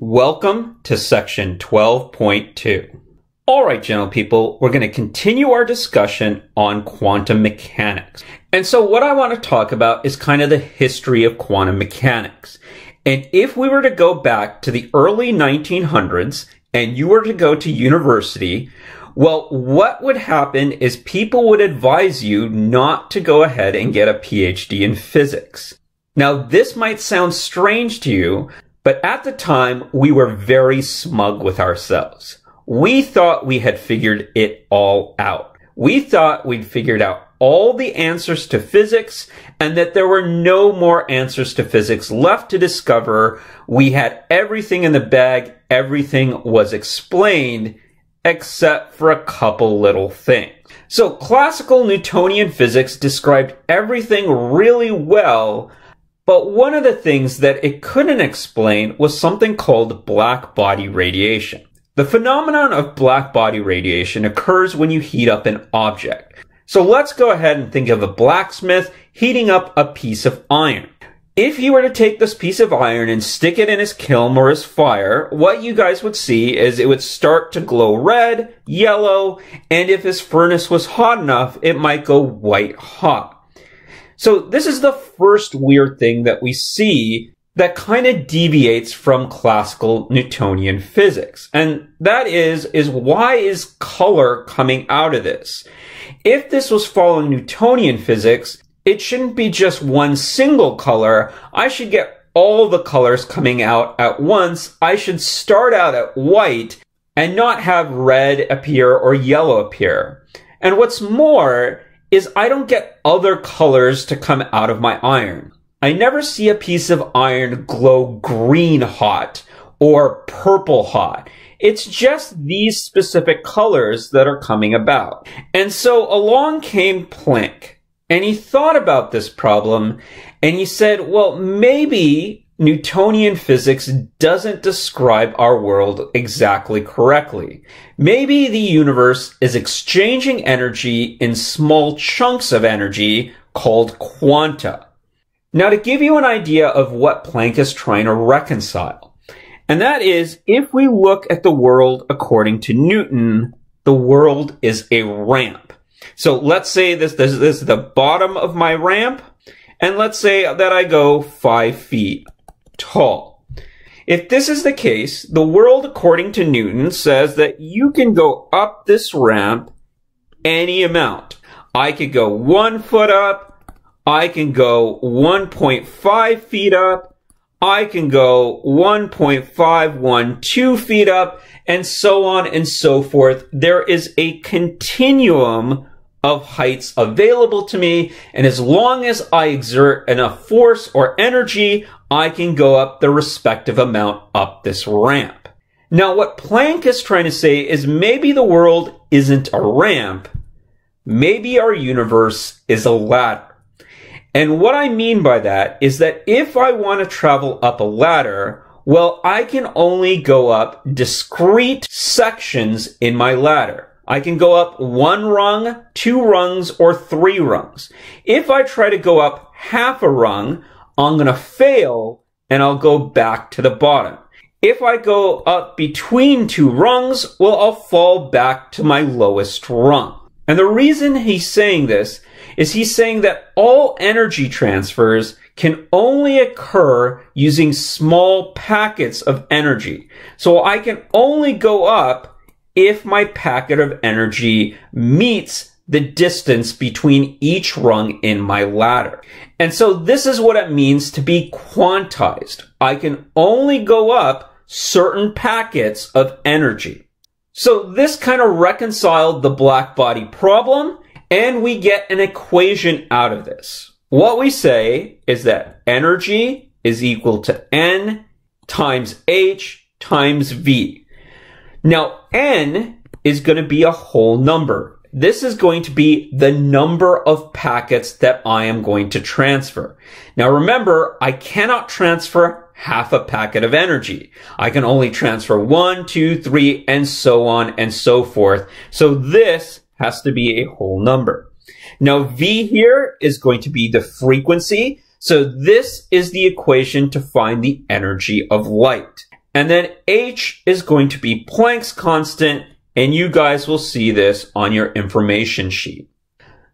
Welcome to section 12.2. Alright, gentle people, we're going to continue our discussion on quantum mechanics. And so what I want to talk about is kind of the history of quantum mechanics. And if we were to go back to the early 1900s and you were to go to university, well, what would happen is people would advise you not to go ahead and get a PhD in physics. Now, this might sound strange to you, but at the time, we were very smug with ourselves. We thought we had figured it all out. We thought we'd figured out all the answers to physics and that there were no more answers to physics left to discover. We had everything in the bag. Everything was explained except for a couple little things. So classical Newtonian physics described everything really well but one of the things that it couldn't explain was something called black body radiation. The phenomenon of black body radiation occurs when you heat up an object. So let's go ahead and think of a blacksmith heating up a piece of iron. If he were to take this piece of iron and stick it in his kiln or his fire, what you guys would see is it would start to glow red, yellow, and if his furnace was hot enough, it might go white hot. So this is the first weird thing that we see that kind of deviates from classical Newtonian physics. And that is, is why is color coming out of this? If this was following Newtonian physics, it shouldn't be just one single color. I should get all the colors coming out at once. I should start out at white and not have red appear or yellow appear. And what's more is I don't get other colors to come out of my iron. I never see a piece of iron glow green hot or purple hot. It's just these specific colors that are coming about. And so along came Planck and he thought about this problem and he said, well, maybe Newtonian physics doesn't describe our world exactly correctly. Maybe the universe is exchanging energy in small chunks of energy called quanta. Now to give you an idea of what Planck is trying to reconcile, and that is if we look at the world according to Newton, the world is a ramp. So let's say this, this, this is the bottom of my ramp, and let's say that I go five feet tall. If this is the case, the world according to Newton says that you can go up this ramp any amount. I could go one foot up. I can go 1.5 feet up. I can go 1.512 feet up and so on and so forth. There is a continuum of heights available to me. And as long as I exert enough force or energy, I can go up the respective amount up this ramp. Now, what Planck is trying to say is maybe the world isn't a ramp. Maybe our universe is a ladder. And what I mean by that is that if I want to travel up a ladder, well, I can only go up discrete sections in my ladder. I can go up one rung, two rungs, or three rungs. If I try to go up half a rung, I'm going to fail and I'll go back to the bottom. If I go up between two rungs, well, I'll fall back to my lowest rung. And the reason he's saying this is he's saying that all energy transfers can only occur using small packets of energy. So I can only go up if my packet of energy meets the distance between each rung in my ladder. And so this is what it means to be quantized. I can only go up certain packets of energy. So this kind of reconciled the black body problem and we get an equation out of this. What we say is that energy is equal to N times H times V. Now, n is going to be a whole number. This is going to be the number of packets that I am going to transfer. Now remember, I cannot transfer half a packet of energy. I can only transfer one, two, three, and so on and so forth. So this has to be a whole number. Now V here is going to be the frequency. So this is the equation to find the energy of light. And then h is going to be Planck's constant, and you guys will see this on your information sheet.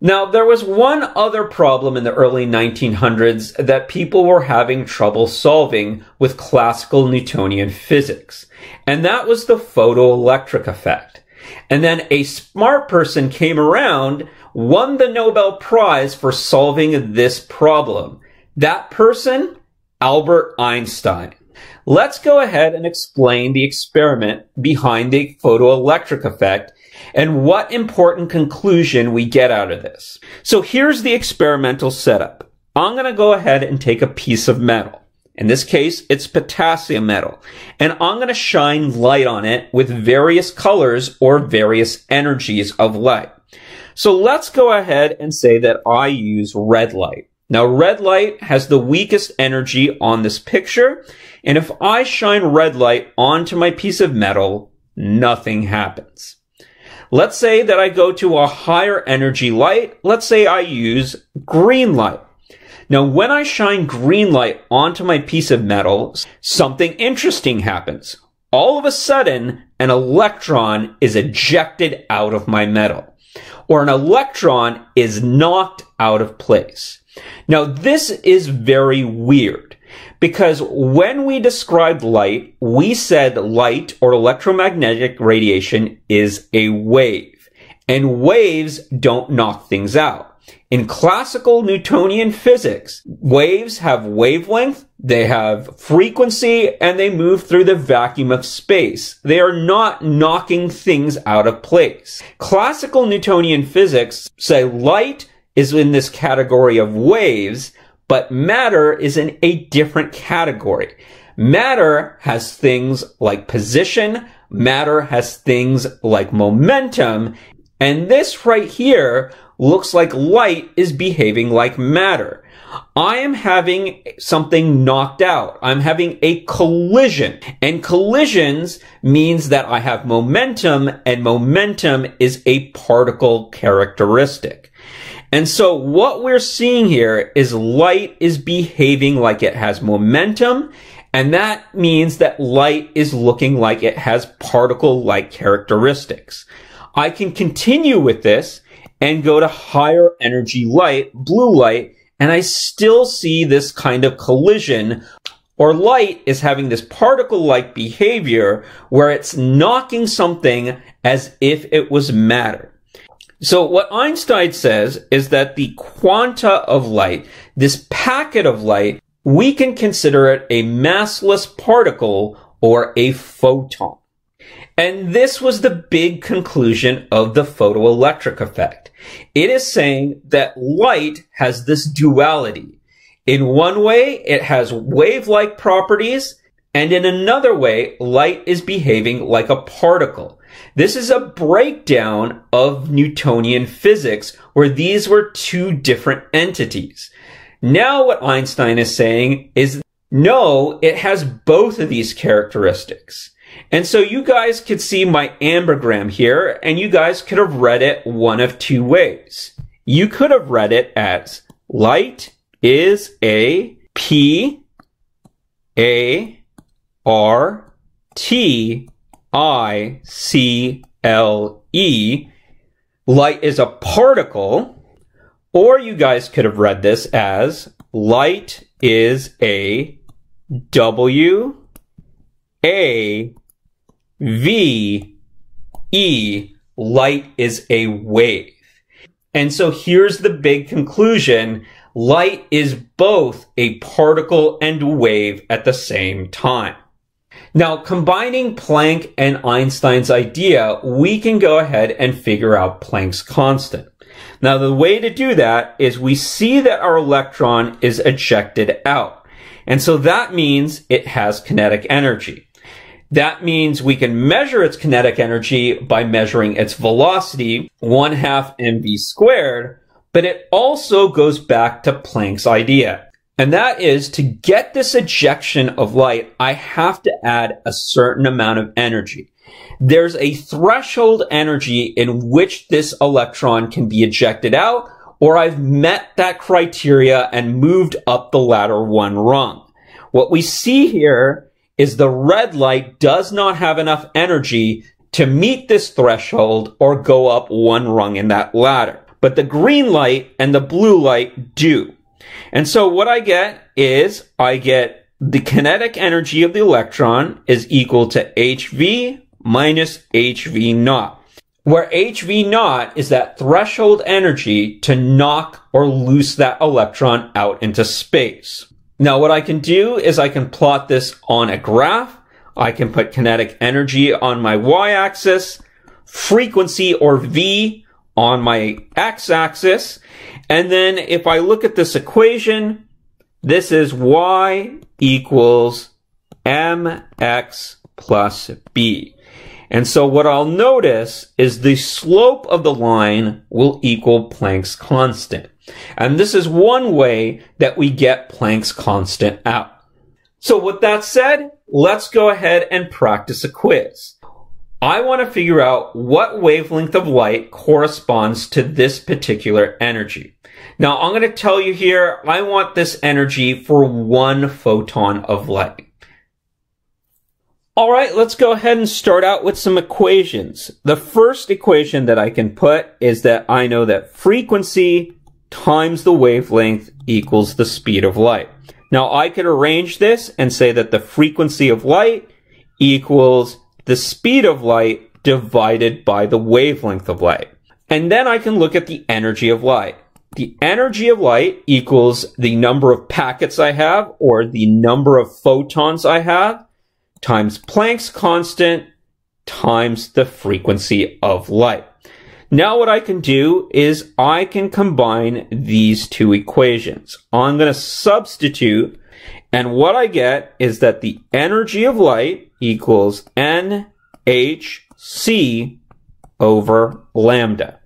Now, there was one other problem in the early 1900s that people were having trouble solving with classical Newtonian physics, and that was the photoelectric effect. And then a smart person came around, won the Nobel Prize for solving this problem. That person, Albert Einstein. Let's go ahead and explain the experiment behind the photoelectric effect and what important conclusion we get out of this. So here's the experimental setup. I'm going to go ahead and take a piece of metal. In this case, it's potassium metal. And I'm going to shine light on it with various colors or various energies of light. So let's go ahead and say that I use red light. Now, red light has the weakest energy on this picture. And if I shine red light onto my piece of metal, nothing happens. Let's say that I go to a higher energy light. Let's say I use green light. Now, when I shine green light onto my piece of metal, something interesting happens. All of a sudden, an electron is ejected out of my metal, or an electron is knocked out of place. Now, this is very weird because when we described light, we said light or electromagnetic radiation is a wave and waves don't knock things out. In classical Newtonian physics, waves have wavelength, they have frequency, and they move through the vacuum of space. They are not knocking things out of place. Classical Newtonian physics say light is in this category of waves, but matter is in a different category. Matter has things like position, matter has things like momentum, and this right here looks like light is behaving like matter. I am having something knocked out. I'm having a collision. And collisions means that I have momentum and momentum is a particle characteristic. And so what we're seeing here is light is behaving like it has momentum. And that means that light is looking like it has particle-like characteristics. I can continue with this and go to higher energy light, blue light, and I still see this kind of collision or light is having this particle-like behavior where it's knocking something as if it was matter. So what Einstein says is that the quanta of light, this packet of light, we can consider it a massless particle or a photon. And this was the big conclusion of the photoelectric effect. It is saying that light has this duality. In one way, it has wave-like properties, and in another way, light is behaving like a particle. This is a breakdown of Newtonian physics where these were two different entities. Now what Einstein is saying is no, it has both of these characteristics. And so you guys could see my ambigram here and you guys could have read it one of two ways. You could have read it as light is a P A R T I C L E. Light is a particle. Or you guys could have read this as light is a W A V E. Light is a wave. And so here's the big conclusion. Light is both a particle and wave at the same time. Now, combining Planck and Einstein's idea, we can go ahead and figure out Planck's constant. Now, the way to do that is we see that our electron is ejected out. And so that means it has kinetic energy. That means we can measure its kinetic energy by measuring its velocity, one half mv squared, but it also goes back to Planck's idea. And that is to get this ejection of light, I have to add a certain amount of energy. There's a threshold energy in which this electron can be ejected out, or I've met that criteria and moved up the ladder one rung. What we see here is the red light does not have enough energy to meet this threshold or go up one rung in that ladder. But the green light and the blue light do. And so what I get is I get the kinetic energy of the electron is equal to HV minus HV naught. Where HV naught is that threshold energy to knock or loose that electron out into space. Now what I can do is I can plot this on a graph. I can put kinetic energy on my y-axis, frequency or V on my x-axis. And then if I look at this equation, this is y equals mx plus b. And so what I'll notice is the slope of the line will equal Planck's constant. And this is one way that we get Planck's constant out. So with that said, let's go ahead and practice a quiz. I want to figure out what wavelength of light corresponds to this particular energy. Now I'm going to tell you here, I want this energy for one photon of light. All right, let's go ahead and start out with some equations. The first equation that I can put is that I know that frequency times the wavelength equals the speed of light. Now I could arrange this and say that the frequency of light equals the speed of light divided by the wavelength of light. And then I can look at the energy of light. The energy of light equals the number of packets I have or the number of photons I have times Planck's constant times the frequency of light. Now what I can do is I can combine these two equations. I'm going to substitute and what I get is that the energy of light equals nhc over lambda.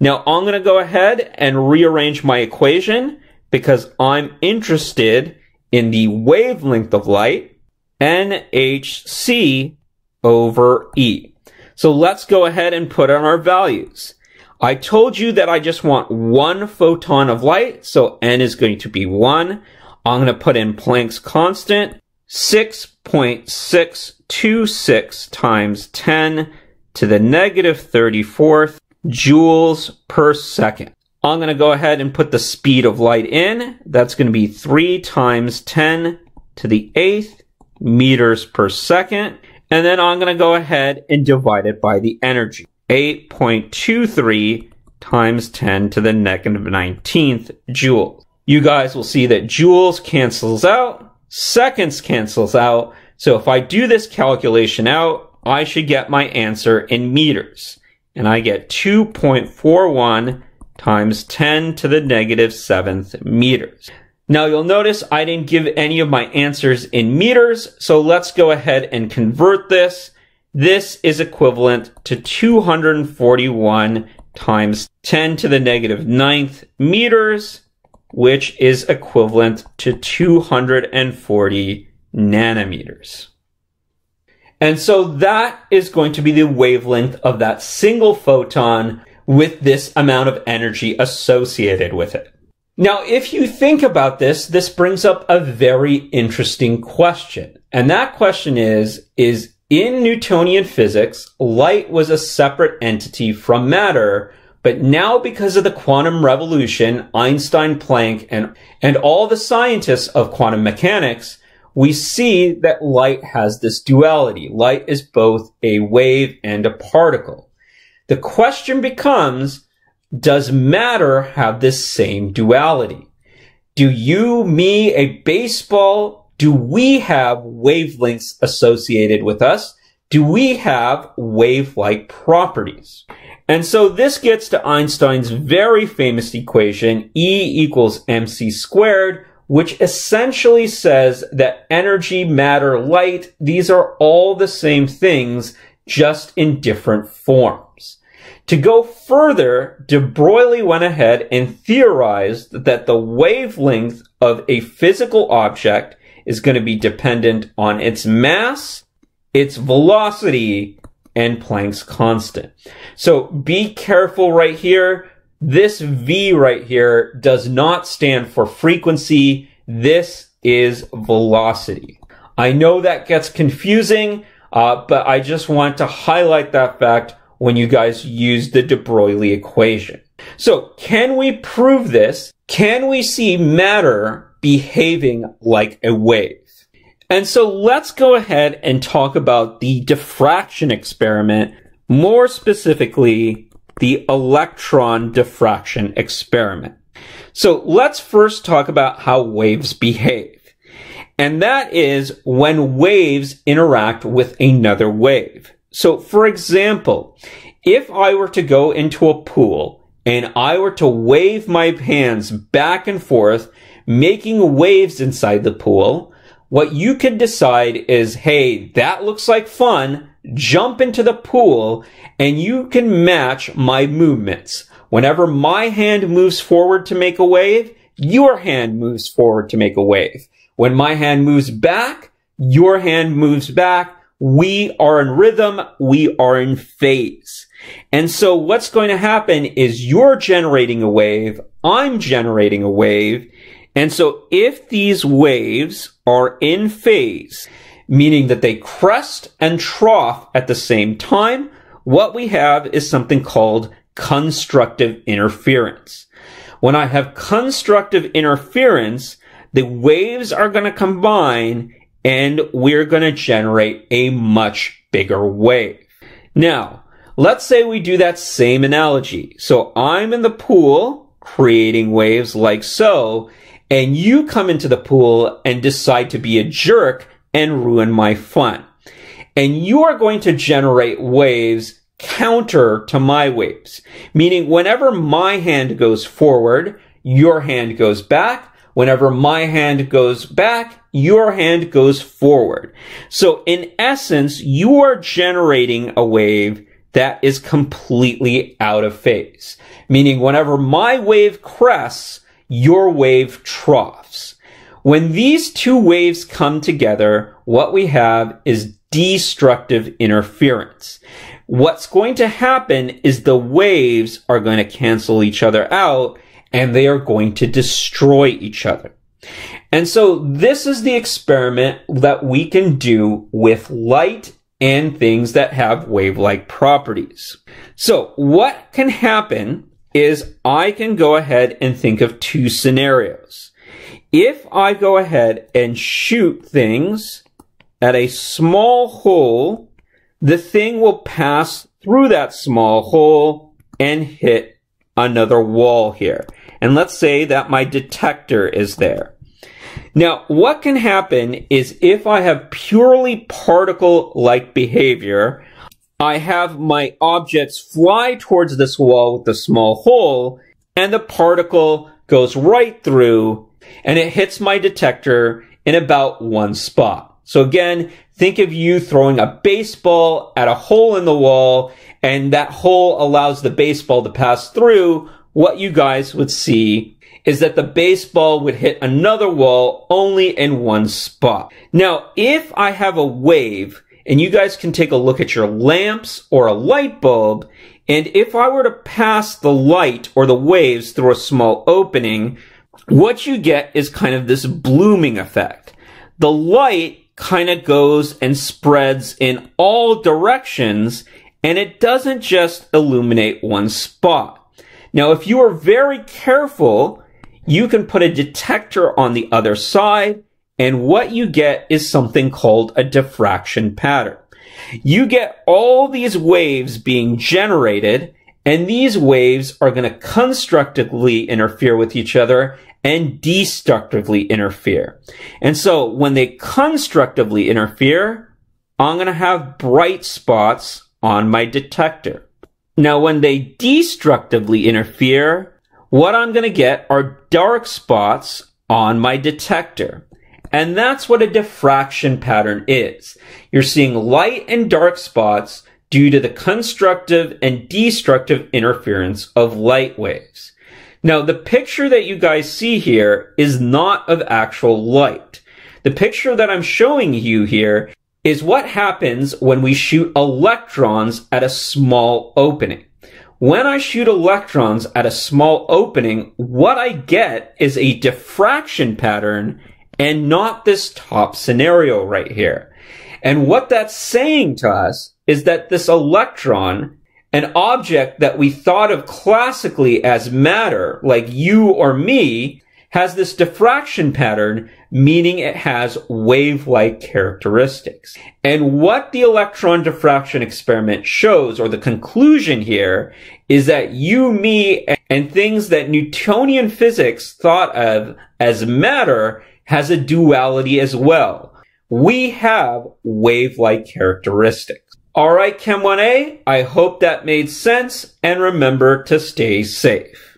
Now I'm going to go ahead and rearrange my equation because I'm interested in the wavelength of light NHC over E. So let's go ahead and put on our values. I told you that I just want one photon of light, so N is going to be 1. I'm going to put in Planck's constant, 6.626 times 10 to the negative 34th joules per second. I'm going to go ahead and put the speed of light in. That's going to be 3 times 10 to the 8th meters per second. And then I'm going to go ahead and divide it by the energy. 8.23 times 10 to the negative 19th joules. You guys will see that joules cancels out, seconds cancels out. So if I do this calculation out, I should get my answer in meters. And I get 2.41 times 10 to the negative 7th meters. Now you'll notice I didn't give any of my answers in meters, so let's go ahead and convert this. This is equivalent to 241 times 10 to the negative ninth meters, which is equivalent to 240 nanometers. And so that is going to be the wavelength of that single photon with this amount of energy associated with it. Now, if you think about this, this brings up a very interesting question. And that question is, is in Newtonian physics, light was a separate entity from matter, but now because of the quantum revolution, Einstein, Planck, and, and all the scientists of quantum mechanics, we see that light has this duality. Light is both a wave and a particle. The question becomes, does matter have this same duality? Do you, me, a baseball, do we have wavelengths associated with us? Do we have wave-like properties? And so this gets to Einstein's very famous equation, E equals mc squared, which essentially says that energy, matter, light, these are all the same things, just in different forms. To go further, de Broglie went ahead and theorized that the wavelength of a physical object is going to be dependent on its mass, its velocity, and Planck's constant. So be careful right here. This V right here does not stand for frequency. This is velocity. I know that gets confusing, uh, but I just want to highlight that fact when you guys use the de Broglie equation. So can we prove this? Can we see matter behaving like a wave? And so let's go ahead and talk about the diffraction experiment, more specifically, the electron diffraction experiment. So let's first talk about how waves behave. And that is when waves interact with another wave. So for example, if I were to go into a pool and I were to wave my hands back and forth, making waves inside the pool, what you can decide is, hey, that looks like fun. Jump into the pool and you can match my movements. Whenever my hand moves forward to make a wave, your hand moves forward to make a wave. When my hand moves back, your hand moves back. We are in rhythm. We are in phase. And so what's going to happen is you're generating a wave. I'm generating a wave. And so if these waves are in phase, meaning that they crest and trough at the same time, what we have is something called constructive interference. When I have constructive interference, the waves are going to combine and we're going to generate a much bigger wave. Now, let's say we do that same analogy. So I'm in the pool creating waves like so, and you come into the pool and decide to be a jerk and ruin my fun. And you are going to generate waves counter to my waves, meaning whenever my hand goes forward, your hand goes back. Whenever my hand goes back, your hand goes forward. So in essence, you are generating a wave that is completely out of phase, meaning whenever my wave crests, your wave troughs. When these two waves come together, what we have is destructive interference. What's going to happen is the waves are going to cancel each other out and they are going to destroy each other. And so this is the experiment that we can do with light and things that have wave-like properties. So what can happen is I can go ahead and think of two scenarios. If I go ahead and shoot things at a small hole, the thing will pass through that small hole and hit another wall here. And let's say that my detector is there. Now, what can happen is if I have purely particle-like behavior, I have my objects fly towards this wall with the small hole, and the particle goes right through, and it hits my detector in about one spot. So again, think of you throwing a baseball at a hole in the wall, and that hole allows the baseball to pass through. What you guys would see is that the baseball would hit another wall only in one spot. Now, if I have a wave and you guys can take a look at your lamps or a light bulb. And if I were to pass the light or the waves through a small opening, what you get is kind of this blooming effect. The light kind of goes and spreads in all directions and it doesn't just illuminate one spot. Now, if you are very careful, you can put a detector on the other side and what you get is something called a diffraction pattern. You get all these waves being generated, and these waves are going to constructively interfere with each other and destructively interfere. And so when they constructively interfere, I'm going to have bright spots on my detector. Now, when they destructively interfere, what I'm going to get are dark spots on my detector. And that's what a diffraction pattern is. You're seeing light and dark spots due to the constructive and destructive interference of light waves. Now, the picture that you guys see here is not of actual light. The picture that I'm showing you here is what happens when we shoot electrons at a small opening. When I shoot electrons at a small opening, what I get is a diffraction pattern and not this top scenario right here. And what that's saying to us is that this electron, an object that we thought of classically as matter, like you or me, has this diffraction pattern, meaning it has wave-like characteristics. And what the electron diffraction experiment shows, or the conclusion here, is that you, me, and things that Newtonian physics thought of as matter has a duality as well. We have wave-like characteristics. Alright, Chem 1A, I hope that made sense, and remember to stay safe.